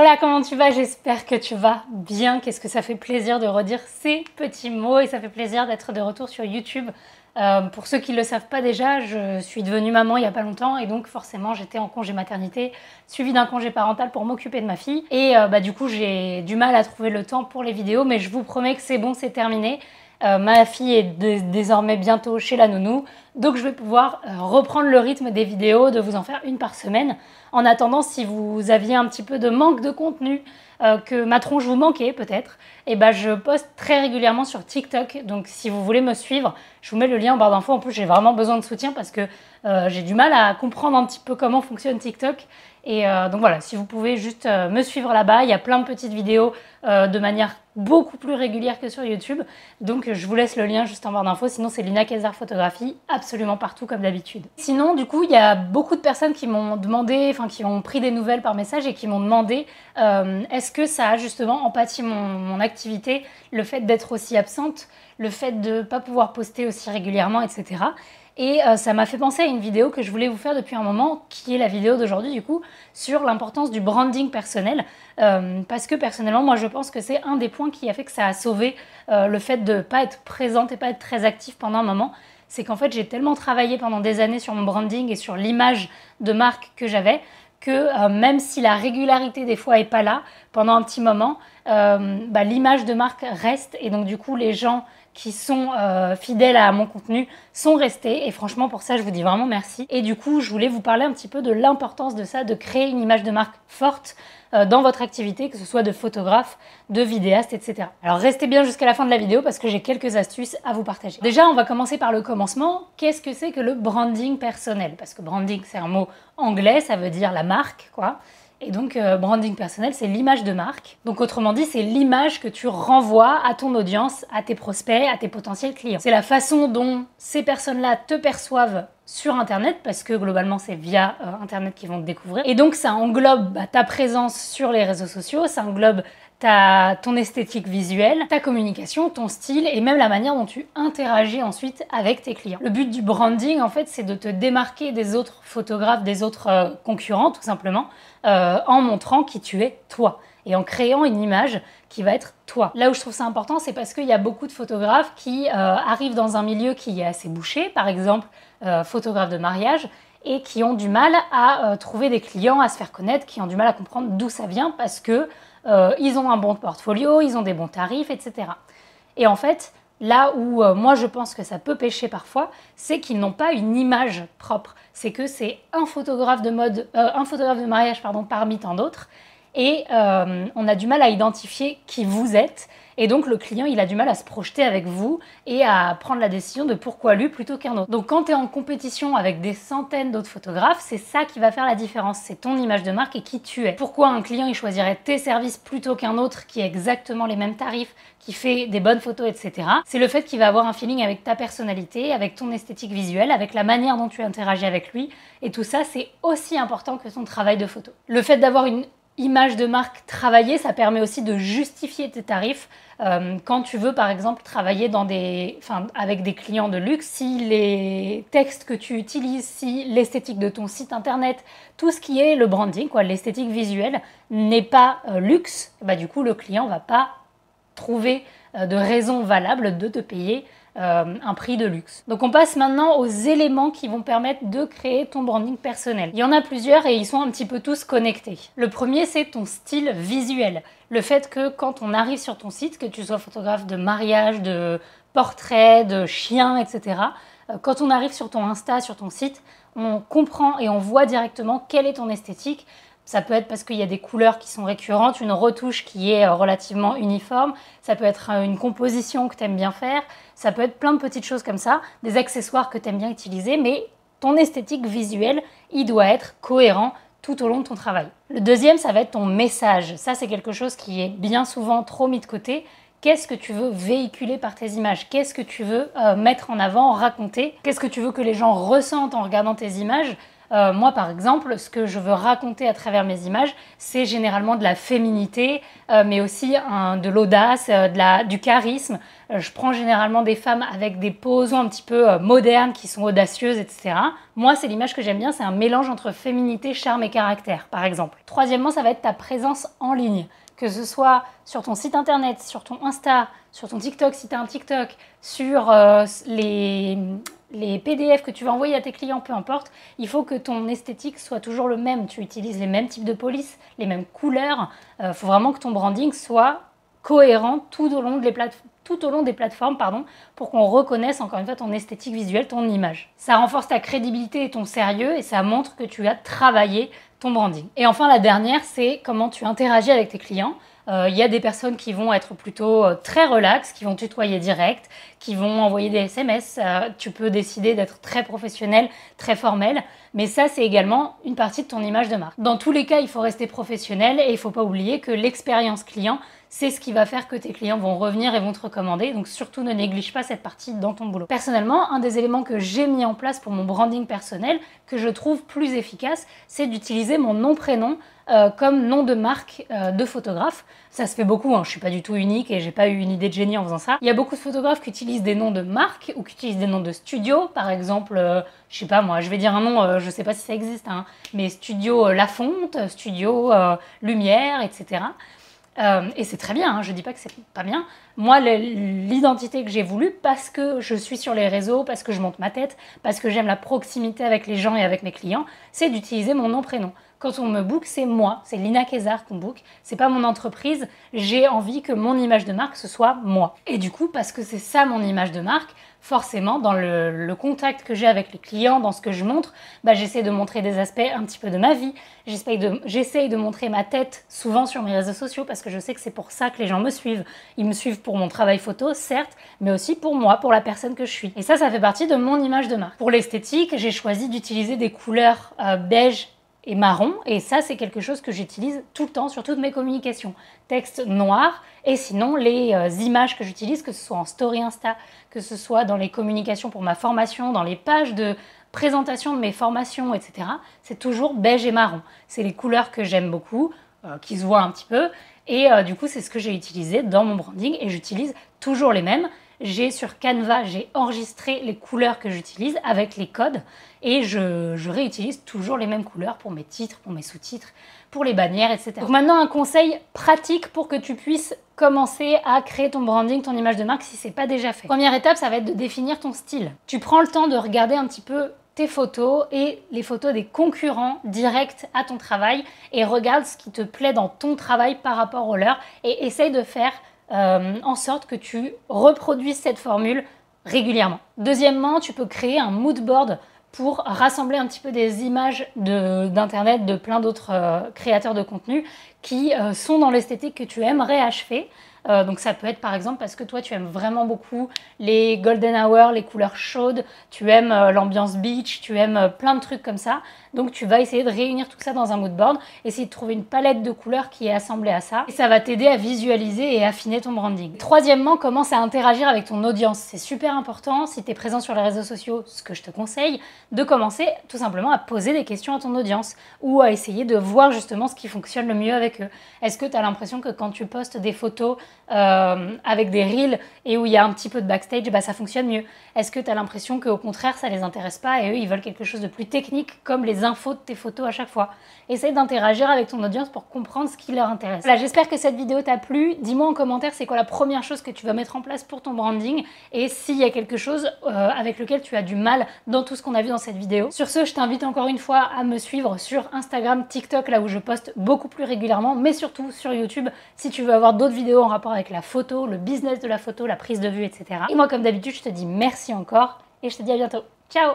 Hola, comment tu vas? J'espère que tu vas bien. Qu'est-ce que ça fait plaisir de redire ces petits mots et ça fait plaisir d'être de retour sur YouTube. Euh, pour ceux qui ne le savent pas déjà, je suis devenue maman il n'y a pas longtemps et donc forcément j'étais en congé maternité suivi d'un congé parental pour m'occuper de ma fille. Et euh, bah, du coup j'ai du mal à trouver le temps pour les vidéos mais je vous promets que c'est bon, c'est terminé. Euh, ma fille est désormais bientôt chez la nounou, donc je vais pouvoir euh, reprendre le rythme des vidéos, de vous en faire une par semaine. En attendant, si vous aviez un petit peu de manque de contenu, euh, que ma tronche vous manquait peut-être, et eh ben je poste très régulièrement sur TikTok. Donc si vous voulez me suivre, je vous mets le lien en barre d'infos. En plus, j'ai vraiment besoin de soutien parce que j'ai du mal à comprendre un petit peu comment fonctionne TikTok. Et donc voilà, si vous pouvez juste me suivre là-bas, il y a plein de petites vidéos de manière beaucoup plus régulière que sur YouTube. Donc je vous laisse le lien juste en barre d'infos. Sinon, c'est Lina Kaiser Photographie, absolument partout comme d'habitude. Sinon, du coup, il y a beaucoup de personnes qui m'ont demandé, enfin qui ont pris des nouvelles par message et qui m'ont demandé euh, est-ce que ça a justement empathie mon, mon activité, le fait d'être aussi absente, le fait de ne pas pouvoir poster aussi régulièrement, etc. Et euh, ça m'a fait penser à une vidéo que je voulais vous faire depuis un moment, qui est la vidéo d'aujourd'hui du coup, sur l'importance du branding personnel. Euh, parce que personnellement, moi je pense que c'est un des points qui a fait que ça a sauvé euh, le fait de ne pas être présente et pas être très actif pendant un moment. C'est qu'en fait j'ai tellement travaillé pendant des années sur mon branding et sur l'image de marque que j'avais que même si la régularité des fois est pas là pendant un petit moment, bah, l'image de marque reste et donc du coup les gens qui sont euh, fidèles à mon contenu sont restés. Et franchement, pour ça, je vous dis vraiment merci. Et du coup, je voulais vous parler un petit peu de l'importance de ça, de créer une image de marque forte euh, dans votre activité, que ce soit de photographe, de vidéaste, etc. Alors restez bien jusqu'à la fin de la vidéo parce que j'ai quelques astuces à vous partager. Déjà, on va commencer par le commencement. Qu'est-ce que c'est que le branding personnel? Parce que branding, c'est un mot anglais, ça veut dire la marque, quoi. Et donc, euh, branding personnel, c'est l'image de marque. Donc, autrement dit, c'est l'image que tu renvoies à ton audience, à tes prospects, à tes potentiels clients. C'est la façon dont ces personnes-là te perçoivent sur Internet, parce que globalement, c'est via euh, Internet qu'ils vont te découvrir. Et donc, ça englobe bah, ta présence sur les réseaux sociaux, ça englobe ta, ton esthétique visuelle, ta communication, ton style et même la manière dont tu interagis ensuite avec tes clients. Le but du branding, en fait, c'est de te démarquer des autres photographes, des autres euh, concurrents, tout simplement, euh, en montrant qui tu es toi et en créant une image qui va être toi. Là où je trouve ça important, c'est parce qu'il y a beaucoup de photographes qui euh, arrivent dans un milieu qui est assez bouché, par exemple photographe de mariage, et qui ont du mal à trouver des clients, à se faire connaître, qui ont du mal à comprendre d'où ça vient parce que euh, ils ont un bon portfolio, ils ont des bons tarifs, etc. Et en fait, là où euh, moi je pense que ça peut pêcher parfois, c'est qu'ils n'ont pas une image propre. C'est que c'est un photographe de mode, euh, un photographe de mariage pardon, parmi tant d'autres, et on a du mal à identifier qui vous êtes et donc le client, il a du mal à se projeter avec vous et à prendre la décision de pourquoi lui plutôt qu'un autre. Donc quand tu es en compétition avec des centaines d'autres photographes, c'est ça qui va faire la différence. C'est ton image de marque et qui tu es. Pourquoi un client, il choisirait tes services plutôt qu'un autre qui a exactement les mêmes tarifs, qui fait des bonnes photos, etc. C'est le fait qu'il va avoir un feeling avec ta personnalité, avec ton esthétique visuelle, avec la manière dont tu interagis avec lui. Et tout ça, c'est aussi important que ton travail de photo. Le fait d'avoir une image de marque travaillée, ça permet aussi de justifier tes tarifs. Euh, quand tu veux, par exemple, travailler avec des clients de luxe, si les textes que tu utilises, si l'esthétique de ton site internet, tout ce qui est le branding, l'esthétique visuelle, n'est pas euh, luxe, bah, du coup, le client va pas trouver euh, de raison valable de te payer euh, un prix de luxe. Donc on passe maintenant aux éléments qui vont permettre de créer ton branding personnel. Il y en a plusieurs et ils sont un petit peu tous connectés. Le premier c'est ton style visuel. Le fait que quand on arrive sur ton site, que tu sois photographe de mariage, de portrait, de chien, etc., euh, quand on arrive sur ton Insta, sur ton site, on comprend et on voit directement quelle est ton esthétique, ça peut être parce qu'il y a des couleurs qui sont récurrentes, une retouche qui est euh, relativement uniforme, ça peut être euh, une composition que tu aimes bien faire, ça peut être plein de petites choses comme ça, des accessoires que tu aimes bien utiliser, mais ton esthétique visuelle, il doit être cohérent tout au long de ton travail. Le deuxième, ça va être ton message. Ça, c'est quelque chose qui est bien souvent trop mis de côté. Qu'est-ce que tu veux véhiculer par tes images? Qu'est-ce que tu veux euh, mettre en avant, raconter? Qu'est-ce que tu veux que les gens ressentent en regardant tes images? Euh, moi, par exemple, ce que je veux raconter à travers mes images, c'est généralement de la féminité, euh, mais aussi de l'audace, de du charisme. je prends généralement des femmes avec des poses un petit peu modernes, qui sont audacieuses, etc. Moi, c'est l'image que j'aime bien, c'est un mélange entre féminité, charme et caractère, par exemple. Troisièmement, ça va être ta présence en ligne que ce soit sur ton site internet, sur ton Insta, sur ton TikTok si tu as un TikTok, sur euh, les, les PDF que tu vas envoyer à tes clients, peu importe, il faut que ton esthétique soit toujours le même. Tu utilises les mêmes types de police, les mêmes couleurs. Il euh, faut vraiment que ton branding soit cohérent tout au long, des plateformes pour qu'on reconnaisse encore une fois ton esthétique visuelle, ton image. Ça renforce ta crédibilité et ton sérieux et ça montre que tu as travaillé ton branding. Et enfin, la dernière, c'est comment tu interagis avec tes clients. Il euh, y a des personnes qui vont être plutôt euh, très relax, qui vont tutoyer direct, qui vont envoyer des SMS. Euh, tu peux décider d'être très professionnel, très formel. Mais ça, c'est également une partie de ton image de marque. Dans tous les cas, il faut rester professionnel et il ne faut pas oublier que l'expérience client, c'est ce qui va faire que tes clients vont revenir et vont te recommander. Donc surtout, ne néglige pas cette partie dans ton boulot. Personnellement, un des éléments que j'ai mis en place pour mon branding personnel, que je trouve plus efficace, c'est d'utiliser mon nom-prénom euh, comme nom de marque euh, de photographe. Ça se fait beaucoup, hein. je suis pas du tout unique et j'ai pas eu une idée de génie en faisant ça. Il y a beaucoup de photographes qui utilisent des noms de marque ou qui utilisent des noms de studio, par exemple, euh, je sais pas moi, je vais dire un nom, je sais pas si ça existe, hein, mais studio Lafonte, studio Lumière, etc. et c'est très bien, hein, je dis pas que c'est pas bien. Moi, l'identité que j'ai voulu, parce que je suis sur les réseaux, parce que je monte ma tête, parce que j'aime la proximité avec les gens et avec mes clients, c'est d'utiliser mon nom-prénom. Quand on me book, c'est moi, c'est Lina Kézar qu'on book, c'est pas mon entreprise. J'ai envie que mon image de marque ce soit moi. Et du coup, parce que c'est ça mon image de marque, forcément, dans le, contact que j'ai avec les clients, dans ce que je montre, bah, j'essaie de montrer des aspects un petit peu de ma vie. J'essaie de, de montrer ma tête souvent sur mes réseaux sociaux parce que je sais que c'est pour ça que les gens me suivent. Ils me suivent pour mon travail photo, certes, mais aussi pour moi, pour la personne que je suis. Et ça, ça fait partie de mon image de marque. Pour l'esthétique, j'ai choisi d'utiliser des couleurs euh, beige et marron. Et ça, c'est quelque chose que j'utilise tout le temps sur toutes mes communications. Texte noir et sinon les euh, images que j'utilise, que ce soit en story Insta, que ce soit dans les communications pour ma formation, dans les pages de présentation de mes formations, etc. C'est toujours beige et marron. C'est les couleurs que j'aime beaucoup, euh, qui se voient un petit peu. Et euh, du coup, c'est ce que j'ai utilisé dans mon branding et j'utilise toujours les mêmes j'ai sur Canva, j'ai enregistré les couleurs que j'utilise avec les codes et je, réutilise toujours les mêmes couleurs pour mes titres, pour mes sous-titres, pour les bannières, etc. Donc maintenant un conseil pratique pour que tu puisses commencer à créer ton branding, ton image de marque si c'est pas déjà fait. Première étape, ça va être de définir ton style. Tu prends le temps de regarder un petit peu tes photos et les photos des concurrents directs à ton travail et regarde ce qui te plaît dans ton travail par rapport au leur et essaye de faire euh, en sorte que tu reproduises cette formule régulièrement. Deuxièmement, tu peux créer un mood board pour rassembler un petit peu des images d'internet de, plein d'autres euh, créateurs de contenu qui euh, sont dans l'esthétique que tu aimerais achever. Euh, donc ça peut être par exemple parce que toi tu aimes vraiment beaucoup les golden hour, les couleurs chaudes, tu aimes euh, l'ambiance beach, tu aimes plein de trucs comme ça. Donc tu vas essayer de réunir tout ça dans un mood board, essayer de trouver une palette de couleurs qui est assemblée à ça. Et ça va t'aider à visualiser et affiner ton branding. Troisièmement, commence à interagir avec ton audience. C'est super important si tu es présent sur les réseaux sociaux, ce que je te conseille, de commencer tout simplement à poser des questions à ton audience ou à essayer de voir justement ce qui fonctionne le mieux avec eux. Est-ce que tu as l'impression que quand tu postes des photos euh, avec des reels et où il y a un petit peu de backstage, bah, ça fonctionne mieux? Est-ce que tu as l'impression qu'au contraire, ça les intéresse pas et eux, ils veulent quelque chose de plus technique comme les infos de tes photos à chaque fois? Essaye d'interagir avec ton audience pour comprendre ce qui leur intéresse. Voilà, j'espère que cette vidéo t'a plu. Dis-moi en commentaire c'est quoi la première chose que tu vas mettre en place pour ton branding et s'il y a quelque chose euh, avec lequel tu as du mal dans tout ce qu'on a vu dans cette vidéo. Sur ce, je t'invite encore une fois à me suivre sur Instagram, TikTok, là où je poste beaucoup plus régulièrement, mais surtout sur YouTube si tu veux avoir d'autres vidéos en rapport avec la photo, le business de la photo, la prise de vue, etc. Et moi, comme d'habitude, je te dis merci encore et je te dis à bientôt. Ciao